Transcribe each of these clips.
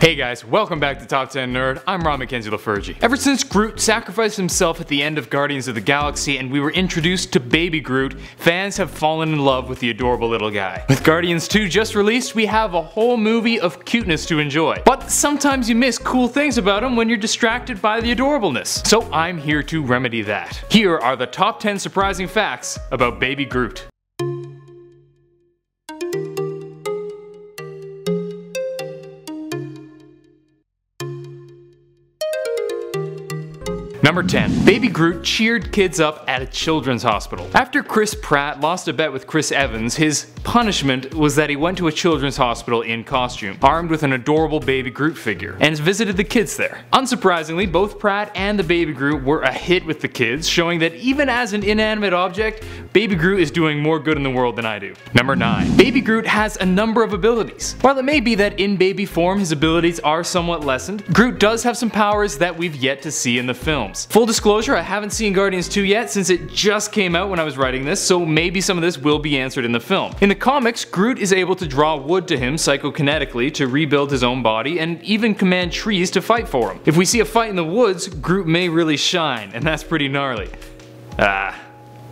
Hey guys, welcome back to Top 10 Nerd. I'm Ron McKenzie LaFergie. Ever since Groot sacrificed himself at the end of Guardians of the Galaxy and we were introduced to Baby Groot, fans have fallen in love with the adorable little guy. With Guardians 2 just released, we have a whole movie of cuteness to enjoy. But sometimes you miss cool things about him when you're distracted by the adorableness. So I'm here to remedy that. Here are the top 10 surprising facts about Baby Groot. Number 10. Baby Groot cheered kids up at a children's hospital. After Chris Pratt lost a bet with Chris Evans, his punishment was that he went to a children's hospital in costume, armed with an adorable Baby Groot figure, and visited the kids there. Unsurprisingly, both Pratt and the Baby Groot were a hit with the kids, showing that even as an inanimate object, Baby Groot is doing more good in the world than I do. Number 9. Baby Groot has a number of abilities. While it may be that in baby form his abilities are somewhat lessened, Groot does have some powers that we've yet to see in the film Full disclosure, I haven't seen Guardians 2 yet since it just came out when I was writing this, so maybe some of this will be answered in the film. In the comics, Groot is able to draw wood to him psychokinetically to rebuild his own body and even command trees to fight for him. If we see a fight in the woods, Groot may really shine, and that's pretty gnarly. Ah.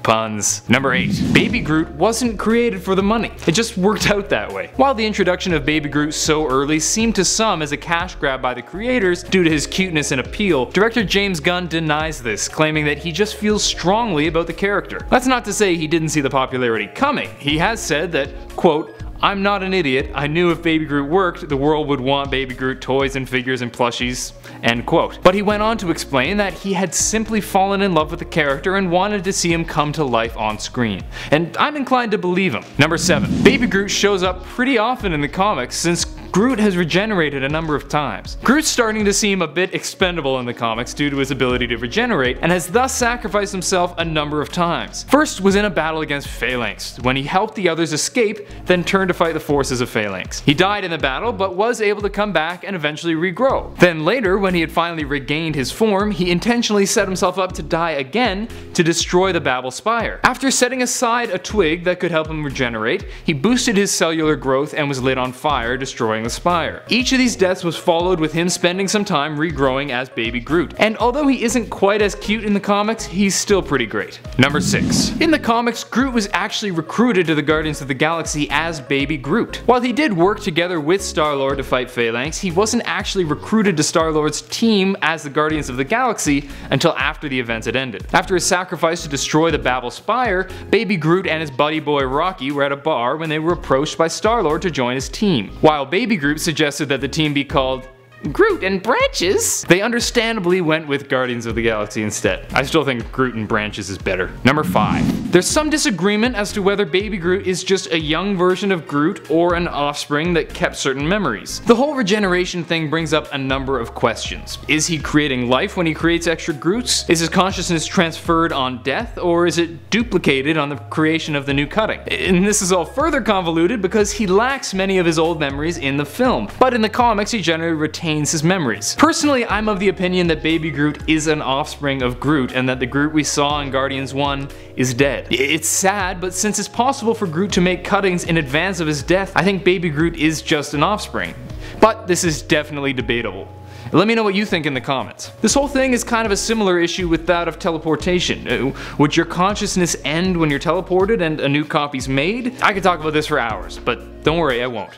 Puns. Number 8. Baby Groot wasn't created for the money. It just worked out that way. While the introduction of Baby Groot so early seemed to some as a cash grab by the creators due to his cuteness and appeal, director James Gunn denies this, claiming that he just feels strongly about the character. That's not to say he didn't see the popularity coming. He has said that, quote, I'm not an idiot. I knew if Baby Groot worked, the world would want Baby Groot toys and figures and plushies. End quote. But he went on to explain that he had simply fallen in love with the character and wanted to see him come to life on screen. And I'm inclined to believe him. Number 7. Baby Groot shows up pretty often in the comics since Groot has regenerated a number of times. Groot's starting to seem a bit expendable in the comics due to his ability to regenerate, and has thus sacrificed himself a number of times. First was in a battle against Phalanx, when he helped the others escape, then turned to fight the forces of Phalanx. He died in the battle, but was able to come back and eventually regrow. Then later, when he had finally regained his form, he intentionally set himself up to die again to destroy the Babel Spire. After setting aside a twig that could help him regenerate, he boosted his cellular growth and was lit on fire, destroying the spire. Each of these deaths was followed with him spending some time regrowing as Baby Groot. And although he isn't quite as cute in the comics, he's still pretty great. Number 6. In the comics, Groot was actually recruited to the Guardians of the Galaxy as Baby Groot. While he did work together with Star-Lord to fight Phalanx, he wasn't actually recruited to Star-Lord's team as the Guardians of the Galaxy until after the events had ended. After his sacrifice to destroy the Babel Spire, Baby Groot and his buddy boy Rocky were at a bar when they were approached by Star-Lord to join his team. While Baby Groot suggested that the team be called Groot and Branches. They understandably went with Guardians of the Galaxy instead. I still think Groot and Branches is better. Number 5. There's some disagreement as to whether Baby Groot is just a young version of Groot or an offspring that kept certain memories. The whole regeneration thing brings up a number of questions. Is he creating life when he creates extra Groots? Is his consciousness transferred on death or is it duplicated on the creation of the new cutting? And this is all further convoluted because he lacks many of his old memories in the film, but in the comics he generally retains retains his memories. Personally, I'm of the opinion that Baby Groot is an offspring of Groot and that the Groot we saw in Guardians 1 is dead. It's sad, but since it's possible for Groot to make cuttings in advance of his death, I think Baby Groot is just an offspring. But this is definitely debatable. Let me know what you think in the comments. This whole thing is kind of a similar issue with that of teleportation. Uh, would your consciousness end when you're teleported and a new copy's made? I could talk about this for hours, but don't worry, I won't.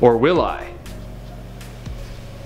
Or will I?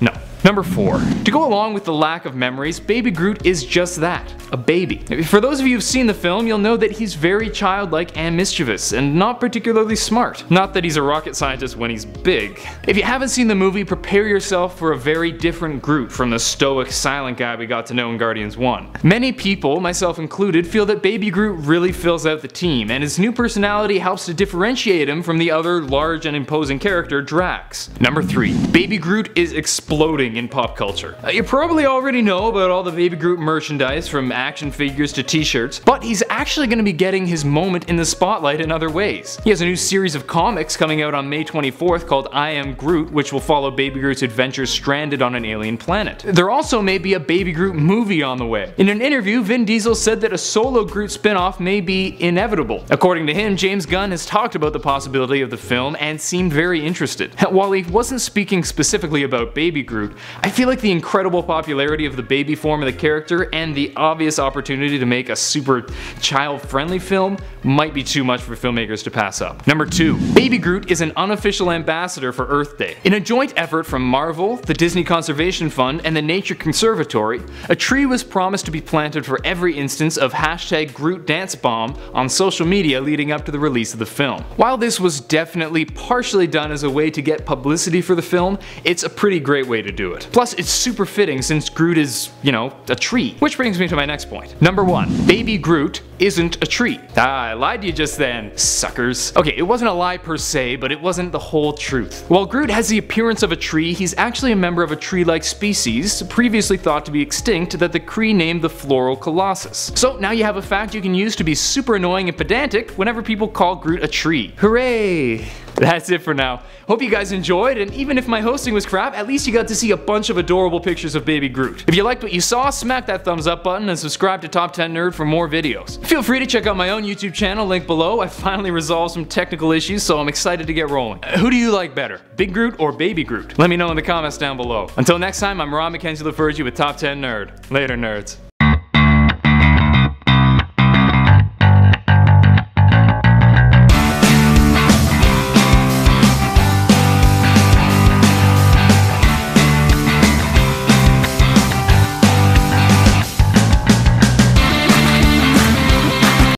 No. Number 4. To go along with the lack of memories, Baby Groot is just that, a baby. For those of you who've seen the film, you'll know that he's very childlike and mischievous, and not particularly smart. Not that he's a rocket scientist when he's big. If you haven't seen the movie, prepare yourself for a very different Groot from the stoic, silent guy we got to know in Guardians 1. Many people, myself included, feel that Baby Groot really fills out the team, and his new personality helps to differentiate him from the other large and imposing character, Drax. Number 3. Baby Groot is exploding in pop culture. Uh, you probably already know about all the Baby Groot merchandise from action figures to t-shirts, but he's actually going to be getting his moment in the spotlight in other ways. He has a new series of comics coming out on May 24th called I Am Groot, which will follow Baby Groot's adventures stranded on an alien planet. There also may be a Baby Groot movie on the way. In an interview, Vin Diesel said that a solo Groot spin-off may be inevitable. According to him, James Gunn has talked about the possibility of the film and seemed very interested. While he wasn't speaking specifically about Baby Groot, I feel like the incredible popularity of the baby form of the character and the obvious opportunity to make a super child-friendly film might be too much for filmmakers to pass up. Number 2. Baby Groot is an unofficial ambassador for Earth Day. In a joint effort from Marvel, the Disney Conservation Fund, and the Nature Conservatory, a tree was promised to be planted for every instance of hashtag Groot Dance Bomb on social media leading up to the release of the film. While this was definitely partially done as a way to get publicity for the film, it's a pretty great way to do it. Plus, it's super fitting since Groot is, you know, a tree. Which brings me to my next point. Number 1. Baby Groot isn't a tree. Ah, I lied to you just then, suckers. Okay, it wasn't a lie per se, but it wasn't the whole truth. While Groot has the appearance of a tree, he's actually a member of a tree-like species, previously thought to be extinct, that the Kree named the Floral Colossus. So now you have a fact you can use to be super annoying and pedantic whenever people call Groot a tree. Hooray! That's it for now. Hope you guys enjoyed, and even if my hosting was crap, at least you got to see a bunch of adorable pictures of baby Groot. If you liked what you saw, smack that thumbs up button and subscribe to Top 10 Nerd for more videos. Feel free to check out my own YouTube channel, link below. I finally resolved some technical issues, so I'm excited to get rolling. Uh, who do you like better, Big Groot or Baby Groot? Let me know in the comments down below. Until next time, I'm Ron McKenzie LaFurgey with Top 10 Nerd. Later, nerds.